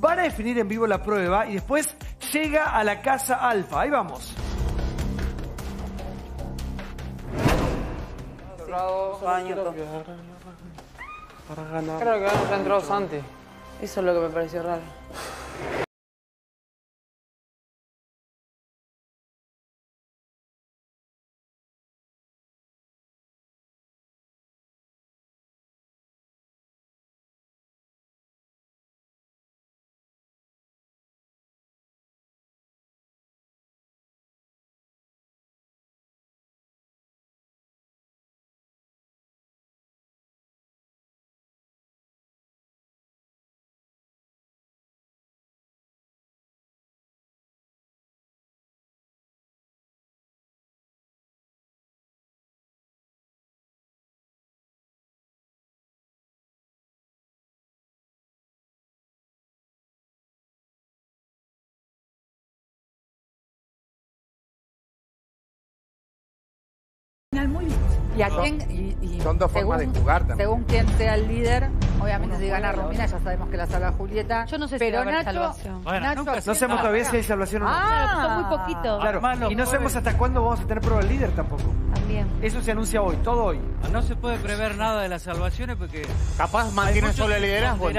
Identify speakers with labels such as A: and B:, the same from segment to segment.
A: van a definir en vivo la prueba y después llega a la casa alfa. Ahí vamos.
B: Creo que ya entró Santi.
C: Eso es lo que me pareció raro.
D: Y a quién, y, y
E: Son dos formas de jugar también.
D: Según quien sea el líder, obviamente si gana Romina ya sabemos que la salva Julieta.
F: Yo no sé si
D: pero
F: va a haber
D: Nacho,
F: salvación.
G: Bueno,
D: Nacho,
G: nunca
A: No sabemos todavía si hay salvación o no.
D: Ah,
F: Son muy poquitos.
A: Claro,
G: Armalo,
A: y no sabemos hasta cuándo vamos a tener prueba del líder tampoco.
F: También.
A: Eso se anuncia hoy, todo hoy.
G: No se puede prever nada de las salvaciones porque
H: Capaz mantiene
G: muchos
H: solo el liderazgo.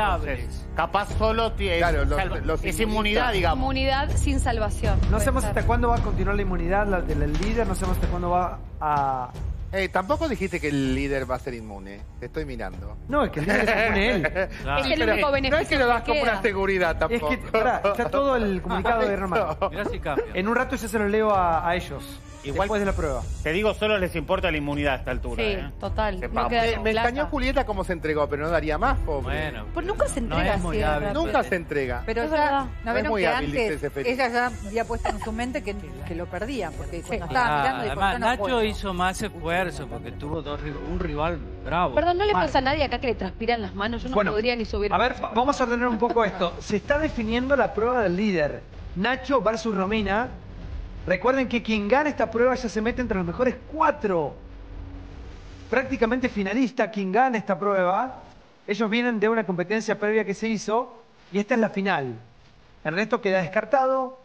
H: Capaz solo tiene.
E: Claro, los-
H: salva-
E: los
H: es inmunidad, digamos.
F: Inmunidad sin salvación.
A: No sabemos hasta cuándo va a continuar la inmunidad la del del líder, no sabemos hasta cuándo va a...
E: Eh, tampoco dijiste que el líder va a ser inmune. Te estoy mirando.
A: No, es que el líder se pone él.
G: Claro.
F: Es el único
E: no
F: beneficio
E: es que lo das como
F: queda.
E: una seguridad
A: Es
E: tampoco.
A: que, pará, está todo el comunicado de Romano.
G: Mirá si cambia.
A: En un rato yo se lo leo a, a ellos,
H: Igual-
A: después de la prueba.
H: Te digo, solo les importa la inmunidad a esta altura.
F: Sí,
H: ¿eh?
F: total. No queda
E: Me, me extrañó Julieta cómo se entregó, pero no daría más, pobre.
G: Bueno,
F: Pues nunca se
G: No
F: entrega
G: muy
F: así,
G: hábil.
E: Nunca se entrega.
D: Pero
F: Es
D: ya,
F: verdad.
D: ¿no
E: No es
D: vieron
E: muy
D: que
E: hábil,
D: antes ella ya había puesto en su mente que, que lo perdía? Porque cuando
F: Sí.
D: estaba
G: Ah,
D: mirando dijo,
G: además,
D: no
G: Nacho
D: puedo.
G: hizo más esfuerzo porque tuvo dos un rival bravo.
F: Perdón, ¿no le pasa a nadie acá que le transpiran las manos? Yo no
A: Bueno,
F: podría ni subir.
A: A ver, va- vamos a ordenar un poco esto. Se está definiendo la prueba del líder. Nacho versus Romina. Recuerden que quien gana esta prueba ya se mete entre los mejores cuatro. Prácticamente finalista quien gana esta prueba. Ellos vienen de una competencia previa que se hizo y esta es la final. El resto queda descartado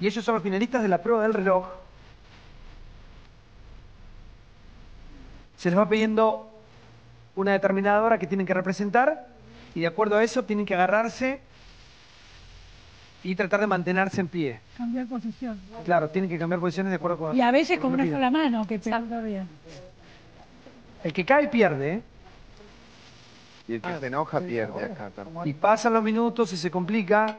A: y ellos son los finalistas de la prueba del reloj. Se les va pidiendo una determinada hora que tienen que representar y de acuerdo a eso tienen que agarrarse y tratar de mantenerse en pie.
I: Cambiar posición.
A: Claro, tienen que cambiar posiciones de acuerdo con...
I: Y a veces con una sola mano, que peor todavía.
A: El que cae pierde, ¿eh?
E: Y el que se enoja pierde acá también.
A: Y pasan los minutos y se complica.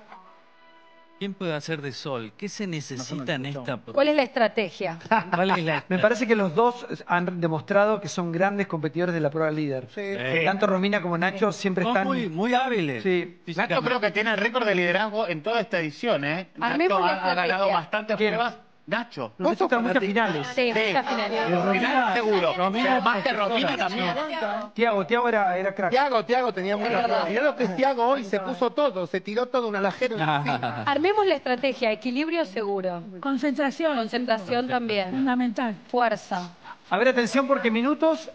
G: ¿Quién puede hacer de sol? ¿Qué se necesita en esta prueba?
F: ¿Cuál es la estrategia?
G: ¿Cuál es la-
A: Me parece que los dos han demostrado que son grandes competidores de la prueba líder.
G: Eh,
A: Tanto Romina como Nacho siempre
G: son
A: están...
G: muy, muy hábiles.
A: Sí.
H: Nacho creo que tiene el récord de liderazgo en toda esta edición, ¿eh? Nacho ha, ha ganado bastantes
A: ¿Quién?
H: pruebas. Nacho.
A: Nos necesitan muchas finales.
F: Sí, muchas finales.
H: Final seguro. Más que Romina también.
A: Tiago, Tiago era, era crack.
E: Tiago, Tiago tenía mucha. Mirá lo que es Tiago hoy, se puso todo, se tiró todo una lajera. encima.
F: Armemos la estrategia, equilibrio seguro.
I: Concentración.
F: Concentración también.
I: Fundamental.
F: Fuerza.
A: A ver, atención porque minutos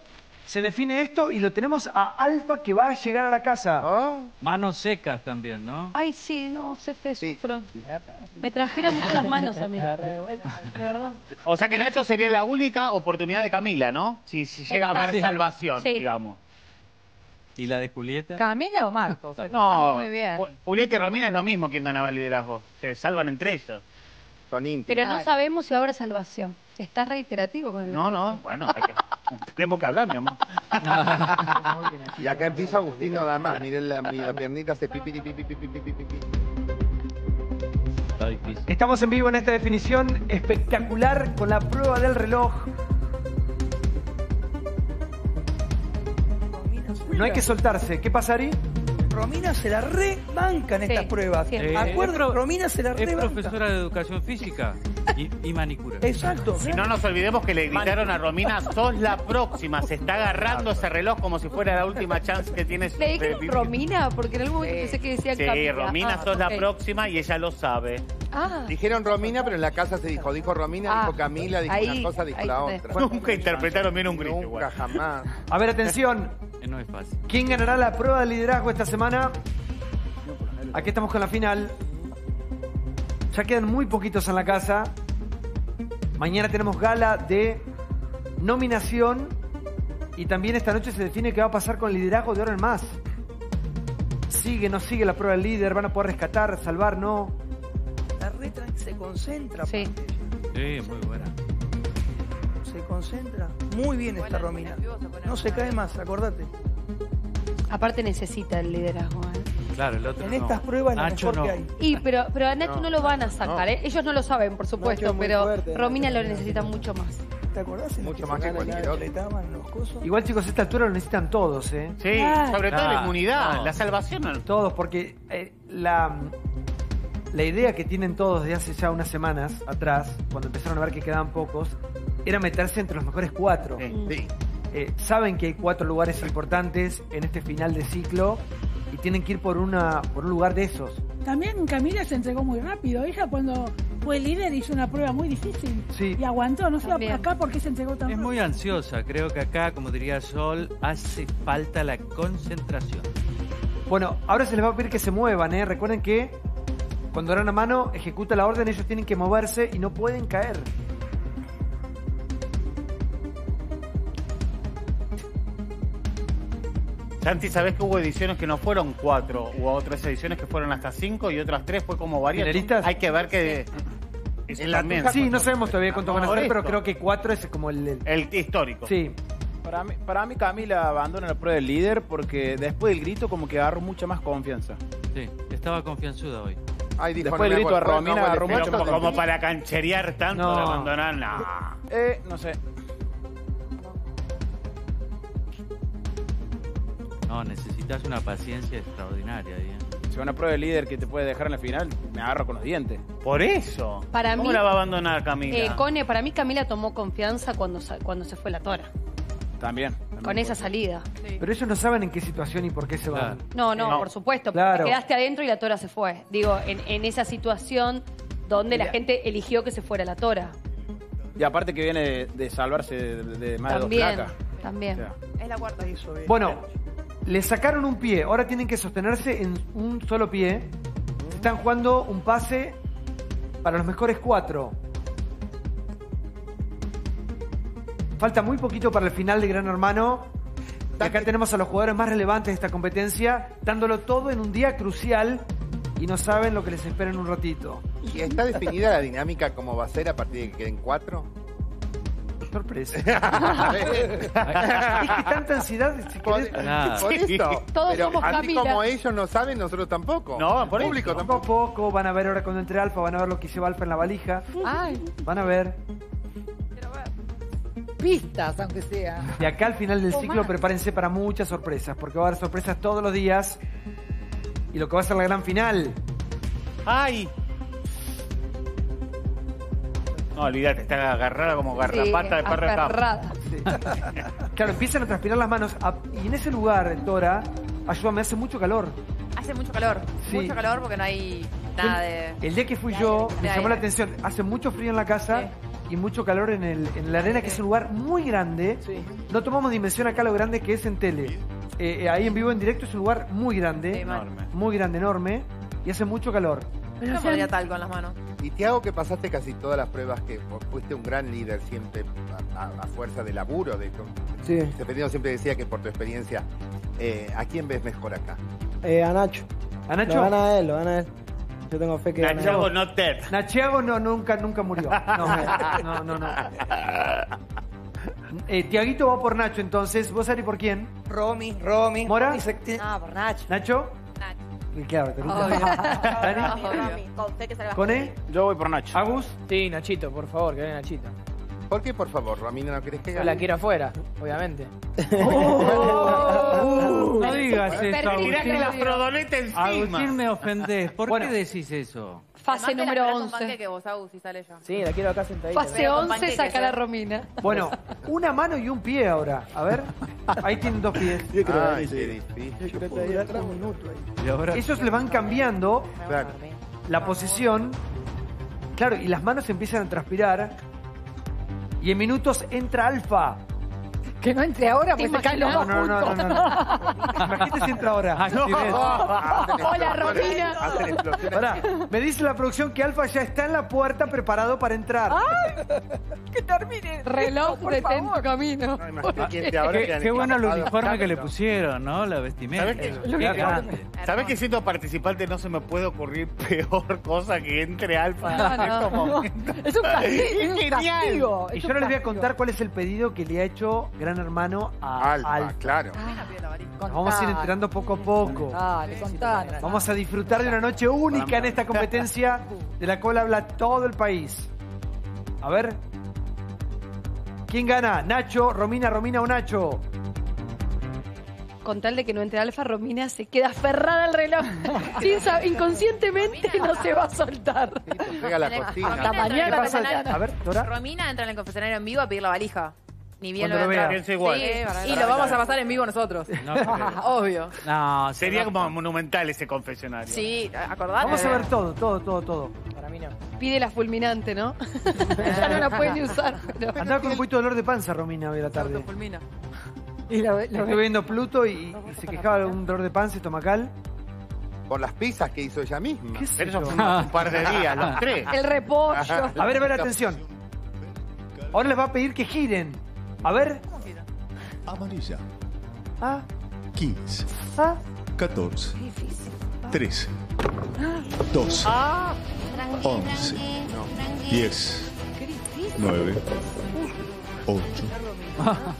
A: se define esto y lo tenemos a Alfa que va a llegar a la casa.
E: ¿Oh?
G: Manos secas también, ¿no?
F: Ay, sí, no, se fe,
E: Sí.
F: sufro. Me transpiran mucho las manos a mí.
H: O sea que Nacho sería la única oportunidad de Camila, ¿no? Si, si llega a haber
F: Sí.
H: salvación,
F: Sí.
H: digamos.
G: ¿Y la de Julieta?
D: ¿Camila o Marcos?
H: No,
D: Muy bien.
H: Ju- Julieta y Romina es lo mismo quien ganaba el liderazgo. Se salvan entre ellos.
E: Son íntimos.
F: Pero no sabemos si va a haber salvación. Estás reiterativo con el...
H: No, no, bueno, hay que... tenemos que hablar, mi amor.
E: Y acá empieza Agustín nada más. Miren la, mi- la piernita hace pipi, pipi, pipi, pipi, pipi, pipi.
G: Está difícil.
A: Estamos en vivo en esta definición espectacular con la prueba del reloj. No hay que soltarse. ¿Qué pasaría?
J: Romina se la rebanca en
F: Sí,
J: estas pruebas.
G: Eh,
J: Acuerdo,
G: es
J: Romina se la
G: Es
J: rebanca.
G: profesora de educación física y, y manicura.
J: Exacto.
H: Y no nos olvidemos que le gritaron a Romina, sos la próxima. Se está agarrando ese reloj como si fuera la última chance que tiene. su-
F: ¿Le
H: de
F: dijeron
H: vivir.
F: Romina? Porque en algún momento pensé que decían
H: Sí,
F: Camila.
H: Romina,
F: Ah,
H: sos la próxima y ella lo sabe.
F: Ah,
E: Dijeron Romina, pero en la casa se dijo. Dijo Romina,
F: Ah,
E: dijo Camila, dijo
F: ahí,
E: una cosa, dijo
F: ahí
E: la otra.
H: Nunca interpretaron bien un grito
E: Nunca,
H: igual.
E: jamás.
A: A ver, atención.
G: Eh, No es fácil.
A: ¿Quién ganará la prueba de liderazgo esta semana? Aquí estamos con la final. Ya quedan muy poquitos en la casa. Mañana tenemos gala de nominación. Y también esta noche se define qué va a pasar con el liderazgo de Oro en Más. Sigue, no sigue la prueba del líder. Van a poder rescatar, salvar, no.
J: La re tran- se concentra.
D: Sí.
G: Sí, muy buena.
J: Se concentra. Muy bien esta Romina. No se cae más, acordate.
F: Aparte necesita el liderazgo. ¿eh?
G: Claro, el otro
J: En
G: no.
J: estas pruebas
G: Nacho
J: mejor
G: no.
J: que hay.
F: Y pero, pero a Nacho no,
E: No,
F: lo van a sacar,
E: no.
F: ¿eh? Ellos no lo saben, por supuesto,
B: es muy
F: pero
B: fuerte,
F: Romina lo necesita mucho más.
J: ¿Te acordás? en
E: Mucho más que cualquier otro.
J: completaban los cosos?
A: Igual, chicos, a esta altura lo necesitan todos, ¿eh?
H: Sí,
I: Claro.
H: sobre todo la inmunidad,
G: No.
H: la salvación. no.
A: Todos, porque eh, la, la idea que tienen todos de hace ya unas semanas atrás, cuando empezaron a ver que quedaban pocos, era meterse entre los mejores cuatro.
H: Sí.
E: Sí.
A: Eh, saben que hay cuatro lugares importantes en este final de ciclo y tienen que ir por, una, por un lugar de esos.
I: También Camila se entregó muy rápido. Ella cuando fue líder hizo una prueba muy difícil.
A: Sí.
I: Y aguantó. No sé
F: También.
I: acá por qué se entregó tan
G: Es
I: rápido.
G: muy ansiosa. Creo que acá, como diría Sol, hace falta la concentración.
A: Bueno, ahora se les va a pedir que se muevan, ¿eh? Recuerden que cuando dan a mano, ejecuta la orden, ellos tienen que moverse y no pueden caer.
H: Santi, ¿sabés que hubo ediciones que no fueron cuatro? Hubo otras ediciones que fueron hasta cinco y otras tres fue como varias. Hay que ver que...
E: En la
A: Sí, no sabemos todavía cuánto van a ser, pero creo que cuatro es como el... el-
H: El histórico.
A: Sí,
B: Para mí, para mí Camila abandona la prueba del líder porque después del grito como que agarró mucha más confianza.
G: Sí, estaba confianzuda hoy.
E: Ay, dijo,
B: Después
E: no
B: el grito
E: el
B: Romina
E: no
B: agarró mucho
H: como, como para cancherear tanto
A: No.
H: de abandonar, no.
B: Eh, no sé.
G: No, necesitas una paciencia extraordinaria. Diana.
B: Si una prueba del líder que te puede dejar en la final, me agarro con los dientes.
H: Por eso.
F: Para
H: ¿Cómo
F: mí-
H: la va a abandonar Camila?
F: Eh, Cone, para mí Camila tomó confianza cuando, sa- cuando se fue la tora,
B: También. también
F: con esa salida.
A: pero ellos no saben en qué situación y por qué se van.
G: Claro.
F: No, no,
H: No.
F: por supuesto,
A: Claro.
F: te quedaste adentro y la tora se fue. Digo, en, en esa situación donde la gente eligió que se fuera la tora.
B: Y aparte que viene de, de salvarse de, de más
F: También,
B: de dos placas.
F: también.
B: O sea,
C: Es la cuarta.
J: Eso es.
A: Bueno, le sacaron un pie, ahora tienen que sostenerse en un solo pie. Están jugando un pase para los mejores cuatro. Falta muy poquito para el final de Gran Hermano. Y acá tenemos a los jugadores más relevantes de esta competencia, dándolo todo en un día crucial y no saben lo que les espera en un ratito.
E: ¿Y está definida la dinámica cómo va a ser a partir de que queden cuatro?
A: Sorpresa.
E: A ver.
A: es que tanta ansiedad, si querés,
G: Nada.
E: por.
F: Todos
E: Pero
F: somos
E: así
F: Camila.
E: como ellos no saben, nosotros tampoco.
H: No, por
E: El público
H: eso.
A: poco a
E: tampoco.
A: poco van a ver ahora cuando entre Alfa, van a ver lo que lleva Alfa en la valija.
D: Ay,
A: Van a ver.
D: pistas, aunque sea.
A: De acá al final del ciclo prepárense para muchas sorpresas, porque va a haber sorpresas todos los días. Y lo que va a ser la gran final.
H: ¡Ay! No, olvídate, está agarrada como garrapata de perro
F: aferrada.
A: Claro, empiezan a transpirar las manos. a- y en ese lugar, Tora, ayúdame, hace mucho calor.
C: Hace mucho calor.
A: Sí.
C: Mucho calor porque no hay nada de.
A: El día que fui yo, me llamó
C: aire.
A: la atención. Hace mucho frío en la casa y mucho calor en, el, en la arena, que es un lugar muy grande.
J: Sí.
A: No tomamos dimensión acá lo grande que es en tele. Eh, eh, ahí en vivo, en directo, es un lugar muy grande.
H: Enorme.
A: muy grande, enorme. Y hace mucho calor.
I: Pero
C: No podría tal con las manos.
E: Y Tiago, que pasaste casi todas las pruebas que fuiste un gran líder siempre a, a- a fuerza de laburo. De,
B: Sí.
E: Seferino siempre decía que por tu experiencia, eh, ¿a quién ves mejor acá?
B: Eh, a Nacho.
A: ¿A Nacho?
B: Lo gana él, lo gana él. Yo tengo fe que.
H: Nacho, no Ted.
A: Nachiago no, nunca, nunca murió. No, no, no. no. Eh, Tiaguito va por Nacho, entonces. ¿Vos, Ari, por quién?
J: Romy, Romy.
A: ¿Mora?
C: No, por Nacho.
A: ¿Nacho? Y claro, te
C: Obvio.
A: ¿Dani?
C: Con fe que salga.
A: ¿Cone?
B: Yo voy por Nacho.
A: ¿Agus?
B: Sí, Nachito, por favor, que venga Nachito.
E: ¿Por qué, por favor, Romina, no querés que
B: Yo
E: gane?
B: la quiero afuera, obviamente.
A: Uh,
G: No digas eso. Agustín.
H: La frodoleta encima.
G: Agustín, me ofendés. ¿Por
A: Bueno.
G: qué decís eso?
F: Fase número 11.
C: que vos, Agus, si sale ella.
B: Sí, la quiero acá sentadita.
F: Fase
C: Pero con
F: 11
C: panqueques,
F: saca la. Romina.
A: Bueno, una mano y un pie ahora. A ver. Ahí tienen dos pies.
E: Ay, qué difícil.
G: Y ahora
A: Ellos le van cambiando
E: Claro.
A: la posición. Claro, y las manos empiezan a transpirar. Y en minutos entra Alfa.
D: Que no entre ahora, pues se caen los
A: No,
D: dos
A: no, no, no, no, no. Imagínate si entra ahora.
E: Hacen
F: Hola, Romina.
A: Pará, me dice la producción que Alfa ya está en la puerta preparado para entrar.
D: Que termine.
F: Reloj tu camino.
E: No,
G: Qué, bueno el uniforme que le pusieron, ¿no? La vestimenta.
H: ¿Sabes qué?
G: Qué grande.
H: ¿Sabes que siendo participante no se me puede ocurrir peor cosa que entre Alfa?
F: No, no.
H: Es
D: un castigo. es un
H: Genial.
D: castigo,
A: Y yo ahora les voy a contar cuál es el pedido que le ha hecho Gran Hermano a
E: Alfa,
A: Alfa.
E: claro.
A: Nos vamos a ir enterando poco a poco.
D: Dale, contanos.
A: Vamos a disfrutar de una noche única en esta competencia de la cual habla todo el país. A ver. ¿Quién gana? ¿Nacho, Romina, Romina o Nacho?
F: Con tal de que no entre Alfa, Romina se queda aferrada al reloj. Sin inconscientemente no se va a soltar.
E: La.
D: Hasta mañana.
C: confesionario-
A: A ver, Dora.
C: Romina entra en el confesionario en vivo a pedir la valija. Ni bien
A: Cuando
C: lo
A: vea.
H: Pienso igual.
C: Sí, y lo vamos a pasar en vivo nosotros.
G: No.
C: Obvio.
G: no, se
H: Sería como monumental ese confesionario.
C: Sí, acordate.
A: Vamos a ver todo, todo, todo, todo.
F: Pide la fulminante, ¿no? ya no la puede ni usar. pero-
A: Andaba con un poquito de dolor de panza, Romina, hoy a la tarde.
C: Fulmina.
D: Y lo, lo
A: Estuve viendo Pluto y, y se quejaba de un dolor de panza estomacal.
E: Por las pizzas que hizo ella misma.
A: ¿Qué sé
H: Pero eso fue un par de días, los tres.
F: El repollo.
A: A ver, a ver, atención. Ahora les va a pedir que giren. A ver.
K: Amarilla.
A: Ah,
K: 15,
A: ah.
K: 14, 13, 12, 11, 10, 9, 8,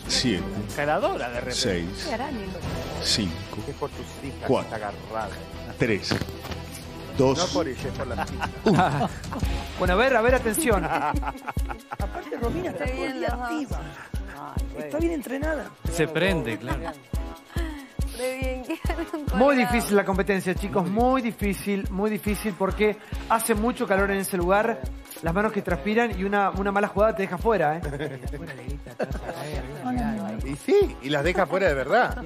K: 7,
H: Caladora de repente.
K: 6, 5,
E: Es por tus hijas
K: Cuatro.
E: que está agarrada.
K: 3,
E: No
K: 2,
E: por ella, es por la pizza.
A: Bueno, a ver, a ver, atención.
J: Aparte, Romina está el día activa. Está bien entrenada.
G: Se prende, claro.
A: Muy difícil la competencia, chicos. Muy difícil, muy difícil porque hace mucho calor en ese lugar. Las manos que transpiran y una, una mala jugada te deja fuera, ¿eh?
E: Y sí, y las deja fuera de verdad.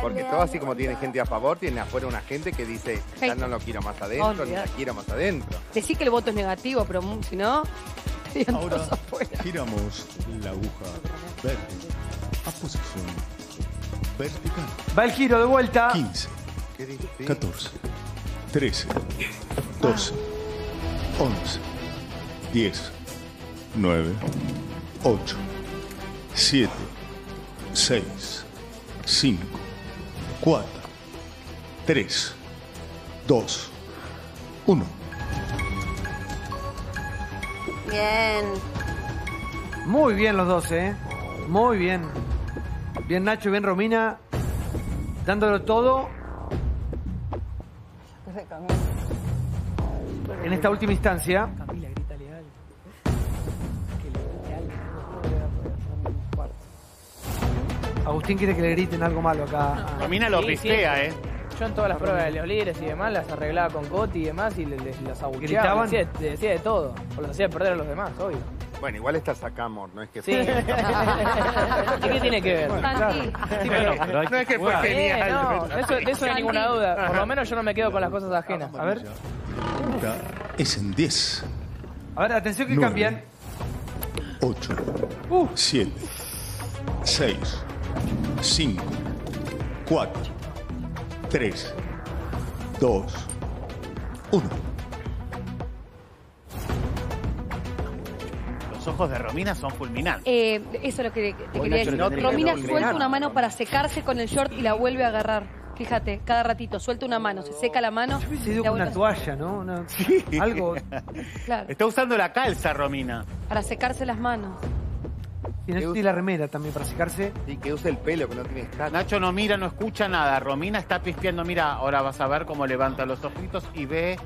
E: Porque todo así como tiene gente a favor, tiene afuera una gente que dice, ya no lo quiero más adentro, ni la quiero más adentro.
F: Decí que el voto es negativo, pero si no,
K: Ahora
F: afuera.
K: giramos la aguja verde a posición vertical.
A: Va el giro de vuelta.
K: 15,
E: Qué difícil.
K: 14, 13, 12, 11, 10, 9, 8, 7, 6, 5, 4, 3, 2, 1.
L: Bien.
A: Muy bien los dos, ¿eh? Muy bien. Bien Nacho, bien Romina. Dándolo todo en esta última instancia. Agustín quiere que le griten algo malo acá.
H: Romina lo pistea. ¿eh?
M: Yo en todas las pruebas de los líderes y demás las arreglaba con Coti y demás y les, les, las abucheaba.
A: ¿Gritaban?
M: Les decía, decía de todo. O los hacía perder a los demás, obvio.
E: Bueno, igual esta sacamos, no es que
M: Sí. ¿Y qué tiene que ver?
F: Santi.
G: Sí, pero-
E: No es que fue
G: jugar.
M: Eh,
E: genial.
M: no, de eso, de eso no hay ninguna duda. Por lo menos yo no me quedo con las cosas ajenas.
A: A ver,
K: es en 10,
A: a ver, atención que
K: Nueve.
A: cambian.
K: 8, 7, 6, 5, 4, 3, 2, 1.
H: Los ojos de Romina son fulminantes.
F: Eh, eso es lo que te
B: Hoy
F: quería decir. Romina
B: que
F: suelta una mano para secarse con el short y la vuelve a agarrar. Fíjate, cada ratito suelta una mano, se seca la mano.
A: Yo
F: la
A: con una toalla, ¿no? Una- Algo.
F: Claro,
H: Está usando la calza, Romina.
F: para secarse las manos.
A: Tiene la remera también para secarse.
E: Y que use el pelo, que no tiene escape.
H: Nacho no mira, no escucha nada. Romina está pispeando. Mira, ahora vas a ver cómo levanta los ojitos y ve.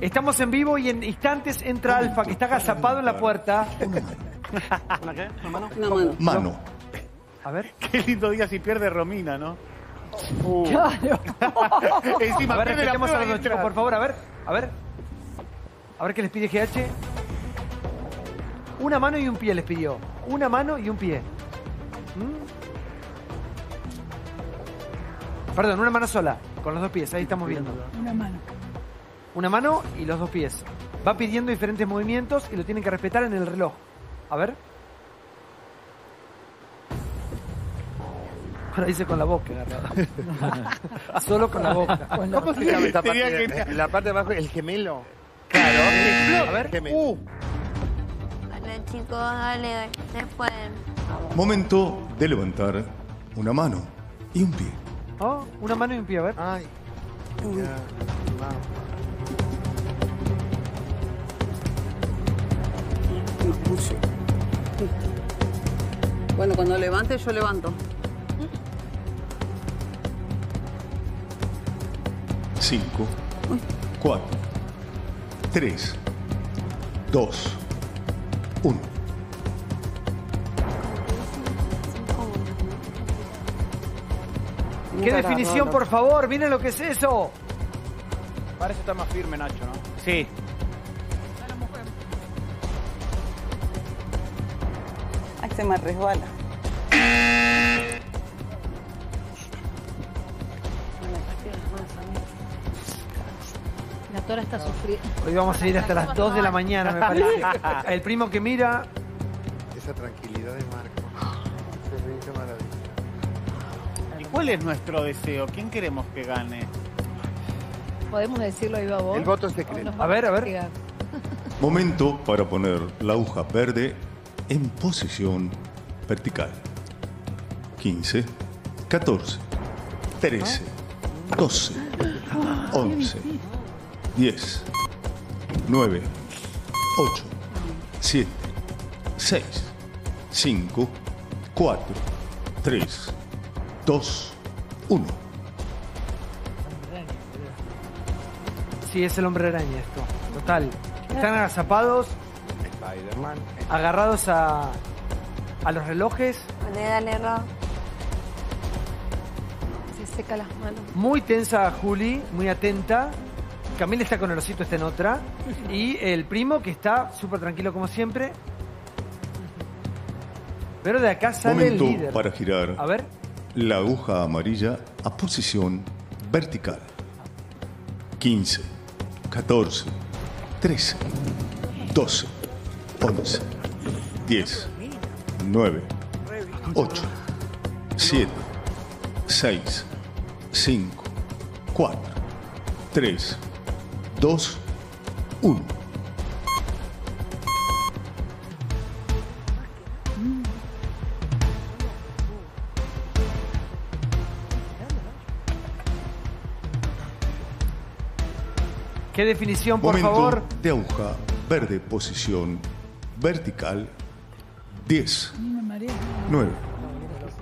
A: Estamos en vivo y en instantes entra Alfa, que está agazapado en la puerta.
K: Mano.
A: A ver.
H: Qué lindo día si pierde Romina, ¿no?
D: Claro.
H: Encima
A: A ver,
H: pierde la
A: respetemos a los chicos, por favor. A ver, a ver. A ver qué les pide GH. Una mano y un pie les pidió. Una mano y un pie. ¿Mm? Perdón, una mano sola, con los dos pies, ahí estamos viendo.
I: Una mano.
A: Una mano y los dos pies. Va pidiendo diferentes movimientos y lo tienen que respetar en el reloj. A ver. Ahora dice con la boca agarrado. Solo con la boca.
E: ¿Cómo se llama esta parte?
H: que-
E: La parte de abajo, el gemelo.
H: Claro.
A: A ver.
E: Gemelo.
L: Dale, chicos, dale, pueden.
K: Momento de levantar una mano y un pie.
A: Oh, una mano y un pie, a ver.
E: Ay. Ya, vamos.
N: Bueno, cuando levante, yo levanto.
K: Cinco, cuatro, tres, dos,
A: ¿Qué definición, por favor? Miren lo que es eso.
B: Parece estar más firme, Nacho, ¿no?
H: Sí.
N: Ay, se me resbala.
F: La tora está sufriendo.
A: Hoy vamos a ir hasta las 2 de la mañana, me parece. El primo que mira,
E: Esa tranquilidad de Marco.
H: Cuál es nuestro deseo? ¿Quién queremos que gane?
F: ¿Podemos decirlo viva voz?
E: El voto es
F: ¿O
E: secreto.
A: A ver, a ver.
K: Momento para poner la aguja verde en posición vertical. 15, 14, 13, 12, 11, 10, 9, 8, 7, 6, 5, 4, 3, 2, 1.
A: sí, es el hombre araña esto. Total. Están agazapados,
E: Spider-Man.
A: agarrados a, a los relojes,
L: Dale, dale, Ro.
F: Se seca las manos.
A: muy tensa Juli, muy atenta. Camila está con el osito, está en otra. Y el primo que está súper tranquilo como siempre. Pero de acá sale el
K: Momento
A: líder.
K: para girar
A: A ver,
K: la aguja amarilla a posición vertical. 15, 14, 13, 12, 11, 10, 9, 8, 7, 6, 5, 4, 3, 2, 1.
A: Qué definición, por
K: Momento
A: favor.
K: de aguja verde, posición vertical. 10, 9,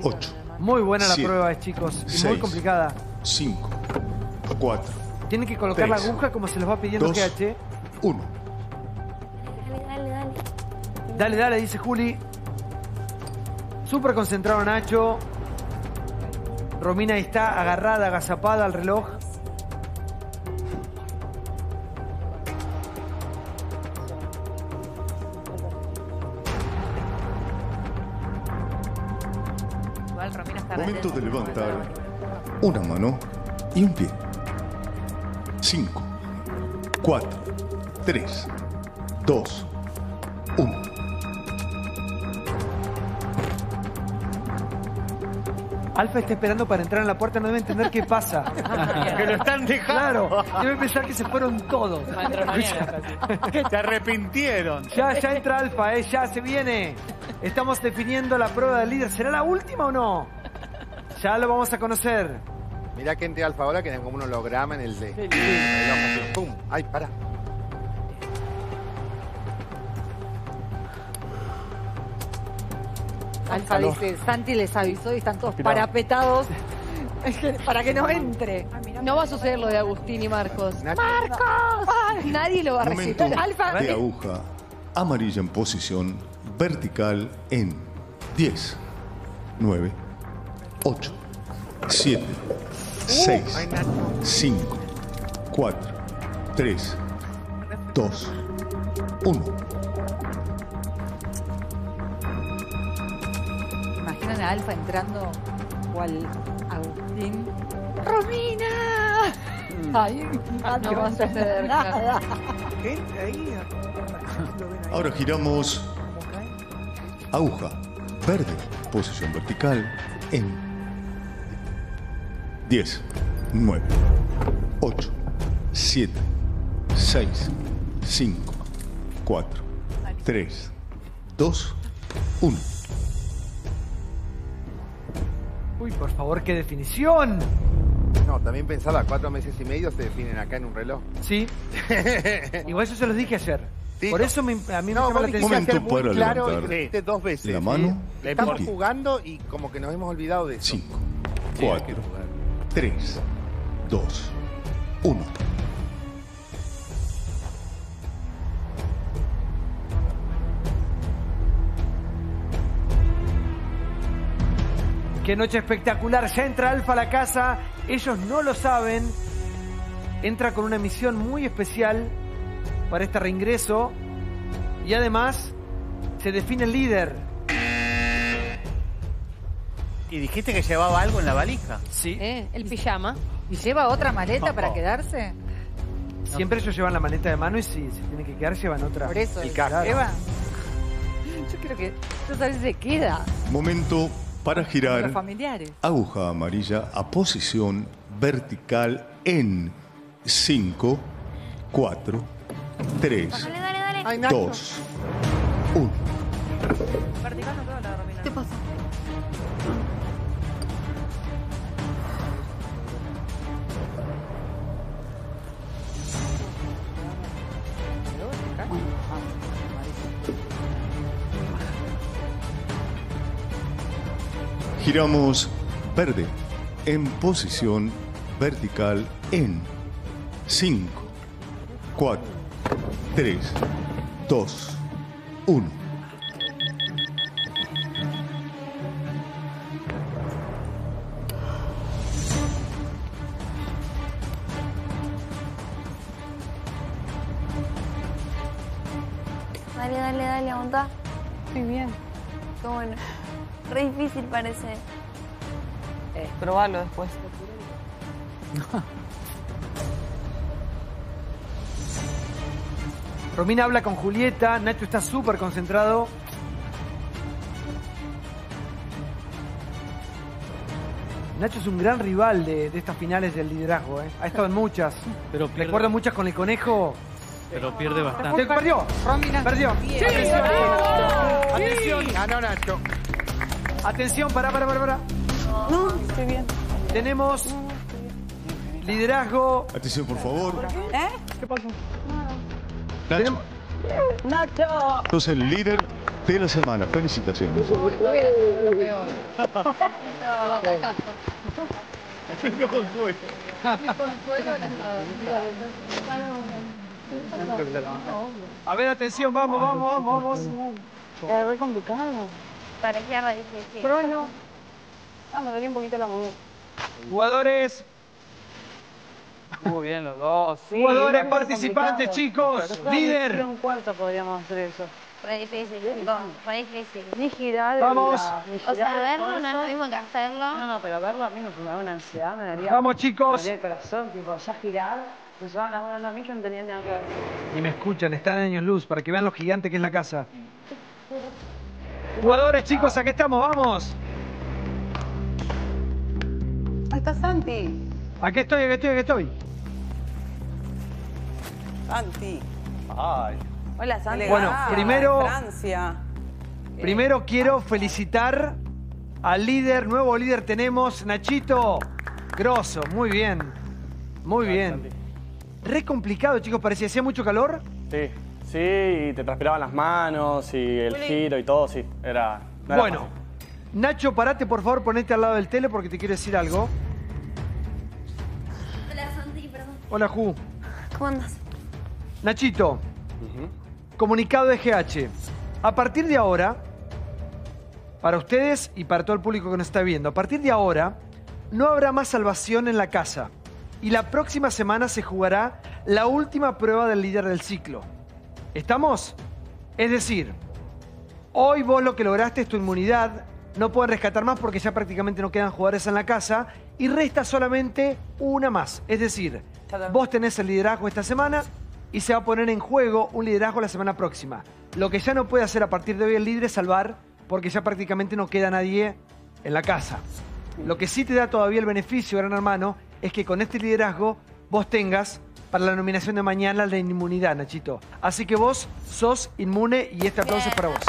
K: 8,
A: Muy buena la
K: Siete,
A: prueba, chicos. Y muy
K: seis,
A: complicada.
K: 5, 4,
A: Tienen que colocar la
K: tres,
A: aguja como se los va pidiendo
K: dos,
A: GH.
K: 1.
L: Dale, dale, dale.
A: Dale, dale, dice Juli. Súper concentrado Nacho. Romina está agarrada, agazapada al reloj.
K: Mano y un pie. 5, 4, 3, 2, 1.
A: Alfa está esperando para entrar en la puerta, no debe entender qué pasa.
H: Que lo están dejando.
A: Claro, debe pensar que se fueron todos.
H: Se arrepintieron.
A: Ya, ya entra Alfa, eh, ya se viene. Estamos definiendo la prueba del líder. ¿Será la última o no? Ya lo vamos a conocer.
E: Mirá que entre alfa ahora que es como un holograma en el D. ¡Pum! ¡Ay, para!
D: Alfa dice, Santi les avisó y están todos parapetados para que no entre.
F: No va a suceder lo de Agustín y Marcos.
E: Nacho.
F: ¡Marcos! Nadie lo va a recibir.
K: Momento
F: Alfa,
K: de aguja amarilla en posición vertical en 10, 9, 8, 7, 6,
E: Ay, Nacho.
K: 5, 4, 3, 2, 1.
D: Imaginan a Alfa entrando cual Agustín. ¡Romina! Ay, no, va a suceder nada.
J: Ahí. ven ahí.
K: Ahora giramos Aguja verde, posición vertical en 10, 9, 8, 7, 6, 5, 4, 3, 2, 1.
A: Uy, por favor, qué definición.
E: No, también pensaba, cuatro meses y medio se definen acá en un reloj.
A: Sí. Igual eso se los dije ayer.
E: Sí,
A: por
E: no.
A: eso me- a mí me
E: No,
A: llama la atención.
K: Momento
E: muy
K: para
E: claro y dijiste dos veces.
K: la mano
E: ¿sí?
K: y
E: Estamos jugando y como que nos hemos olvidado de eso.
K: 5, 4, 3, 2, 1.
A: Qué noche espectacular. Ya entra Alfa a la casa. Ellos no lo saben. Entra con una misión muy especial para este reingreso. Y además se define el líder.
H: Y dijiste que llevaba algo en la valija.
A: Sí.
F: ¿Eh? El pijama.
D: ¿Y lleva otra maleta para quedarse?
A: Siempre ellos llevan la maneta de mano y si se tienen que quedar llevan otra.
D: Por eso,
A: El
D: el
A: casco.
D: Eva. Yo creo que no sabes se queda.
K: Momento para
D: Los
K: girar
D: familiares.
K: aguja amarilla a posición vertical en 5, 4, 3,
L: Dale, dale, dale.
K: 2, 1.
L: ¿Qué pasó?
K: Giramos verde en posición vertical en 5, 4, 3, 2, 1.
L: Parece.
N: Eh, probalo después.
A: Romina habla con Julieta. Nacho está súper concentrado. Nacho es un gran rival de, de estas finales del liderazgo. ¿eh? Ha estado en muchas.
G: Pero pierde,
A: Recuerdo muchas con el conejo.
G: pero pierde bastante.
A: ¿Te perdió?
D: Romina.
A: Perdió. Atención. Atención.
E: Ganó Nacho.
A: Atención, pará, pará, pará, pará.
N: No, estoy bien.
A: Tenemos liderazgo.
K: Atención, por favor.
N: ¿Eh? ¿Qué pasó?
K: Nacho,
N: ¡Nacho!
K: sos el líder de la semana. Felicitaciones.
A: A ver, atención, vamos, vamos, vamos, vamos.
N: Es re complicado.
L: Re difícil.
N: Pero bueno. Ah, me dolía un poquito la mano.
A: Jugadores,
M: Muy bien los dos. Sí,
A: jugadores
N: es
A: participantes, chicos. Líder.
N: en un cuarto podríamos hacer eso.
L: Re difícil, chicos. Re difícil.
N: Ni girar.
A: Vamos.
N: ni
L: O sea,
N: girar
L: verlo no es lo mismo que hacerlo.
N: No, no, pero verlo a mí me da una ansiedad, me daría.
A: Vamos,
N: Me
A: chicos.
N: daría el corazón, tipo, ya girar. Pues van las manos a mí, yo no tenía nada que ver.
A: Y me escuchan, están en años luz para que vean lo gigante que es la casa. Jugadores, chicos, aquí estamos, vamos.
N: Ahí está Santi.
A: Aquí estoy, aquí estoy, aquí estoy.
O: Santi.
N: Hola, Santi.
A: Bueno, primero-
O: Francia.
A: Primero quiero felicitar al líder, nuevo líder tenemos, Nachito Grosso, muy bien, muy bien. Re complicado, chicos, parecía, ¿hacía mucho calor?
P: Sí, sí, y te transpiraban las manos y el giro y todo, sí. Era. no era
A: Bueno,
P: fácil.
A: Nacho, parate, por favor, ponete al lado del tele porque te quiero decir algo.
L: Hola, Santi, perdón.
A: Hola, Ju.
L: ¿Cómo andas?
A: Nachito, comunicado de GH. A partir de ahora, para ustedes y para todo el público que nos está viendo, a partir de ahora no habrá más salvación en la casa. Y la próxima semana se jugará la última prueba del líder del ciclo. ¿Estamos? Es decir, hoy vos lo que lograste es tu inmunidad. No pueden rescatar más porque ya prácticamente no quedan jugadores en la casa. Y resta solamente una más. Es decir, vos tenés el liderazgo esta semana y se va a poner en juego un liderazgo la semana próxima. Lo que ya no puede hacer a partir de hoy el líder es salvar porque ya prácticamente no queda nadie en la casa. Lo que sí te da todavía el beneficio, gran hermano, es que con este liderazgo vos tengas para la nominación de mañana la inmunidad, Nachito. Así que vos sos inmune y este aplauso es para vos.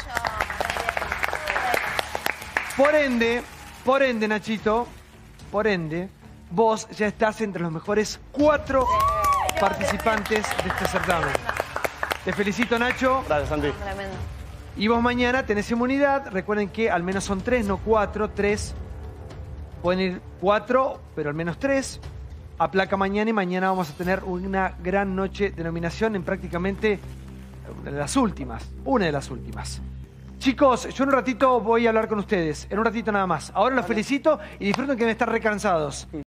A: Por ende, por ende, Nachito, por ende, vos ya estás entre los mejores cuatro participantes de este certamen. Te felicito, Nacho.
P: Gracias, Santi.
L: Tremendo.
A: Y vos mañana tenés inmunidad. Recuerden que al menos son tres, no cuatro. Tres. Pueden ir cuatro, pero al menos tres. A placa mañana y mañana vamos a tener una gran noche de nominación en prácticamente una de las últimas. Una de las últimas. Chicos, yo en un ratito voy a hablar con ustedes. En un ratito nada más. Ahora los felicito y disfruten que me están recansados.